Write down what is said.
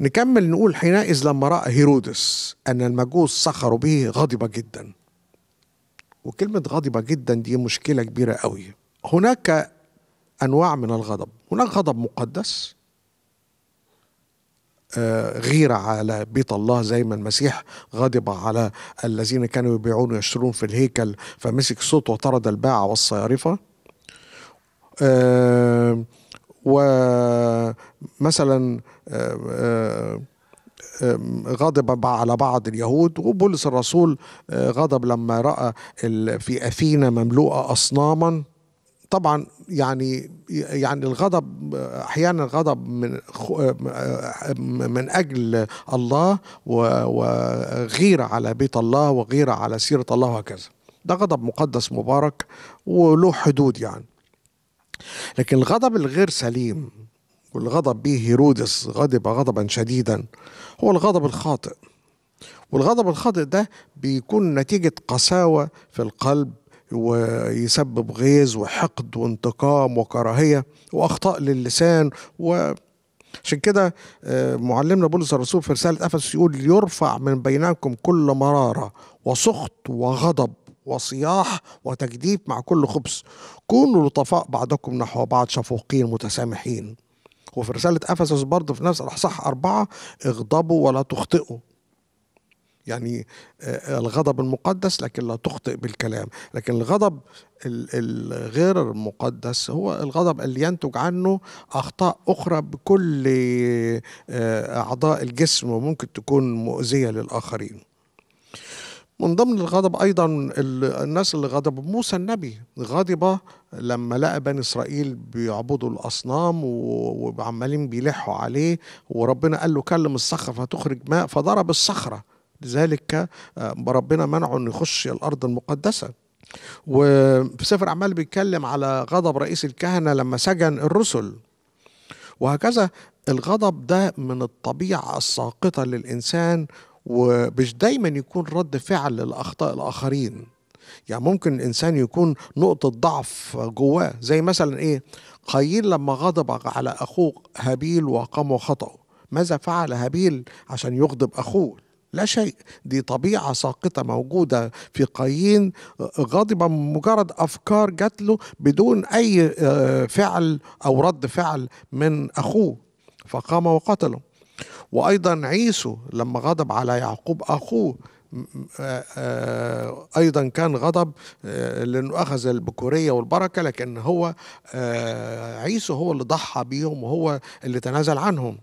نكمل نقول حينئذ لما رأى هيرودس أن المجوس سخروا به غضب جدا. وكلمة غضب جدا دي مشكلة كبيرة قوي. هناك أنواع من الغضب. هناك غضب مقدس آه، غيرة على بيت الله زي ما المسيح غضب على الذين كانوا يبيعون ويشترون في الهيكل فمسك صوت وطرد الباعة والصيارفة. آه، ومثلا آه، غضب على بعض اليهود وبولس الرسول غضب لما رأى في أثينا مملوءة أصناما. طبعا يعني يعني الغضب أحيانا الغضب من من أجل الله وغيرة على بيت الله وغيرة على سيرة الله وهكذا. ده غضب مقدس مبارك وله حدود يعني. لكن الغضب الغير سليم والغضب به هيرودس غضب غضبا شديدا. هو الغضب الخاطئ. والغضب الخاطئ ده بيكون نتيجة قساوة في القلب ويسبب غيظ وحقد وانتقام وكراهية وأخطاء للسان. و عشان كده معلمنا بولس الرسول في رسالة أفسس يقول يرفع من بينكم كل مرارة وسخط وغضب وصياح وتجديف مع كل خبث. كونوا لطفاء بعضكم نحو بعض شفوقين متسامحين. وفي رسالة أفسس برضه في نفس الأصحاح أربعة اغضبوا ولا تخطئوا. يعني الغضب المقدس لكن لا تخطئ بالكلام. لكن الغضب الغير المقدس هو الغضب اللي ينتج عنه أخطاء أخرى بكل أعضاء الجسم وممكن تكون مؤذية للآخرين. من ضمن الغضب أيضا الناس اللي غضبوا موسى النبي. غضب لما لقى بني إسرائيل بيعبدوا الأصنام وعمالين بيلحوا عليه وربنا قال له كلم الصخرة فتخرج ماء فضرب الصخرة. لذلك ربنا منعه إنه يخش الأرض المقدسة. وفي سفر أعمال بيتكلم على غضب رئيس الكهنة لما سجن الرسل. وهكذا الغضب ده من الطبيعة الساقطة للإنسان ومش دايما يكون رد فعل لاخطاء الآخرين. يعني ممكن الإنسان يكون نقطة ضعف جواه زي مثلا إيه؟ قايين لما غضب على أخوه هابيل وقام خطأه ماذا فعل هابيل عشان يغضب أخوه؟ لا شيء. دي طبيعة ساقطة موجودة في قايين. غاضبة مجرد أفكار جات له بدون أي فعل أو رد فعل من أخوه. فقام وقتله. وأيضا عيسو لما غضب على يعقوب أخوه أيضا كان غضب لأنه أخذ البكورية والبركة لكن هو عيسو هو اللي ضحى بيهم وهو اللي تنازل عنهم.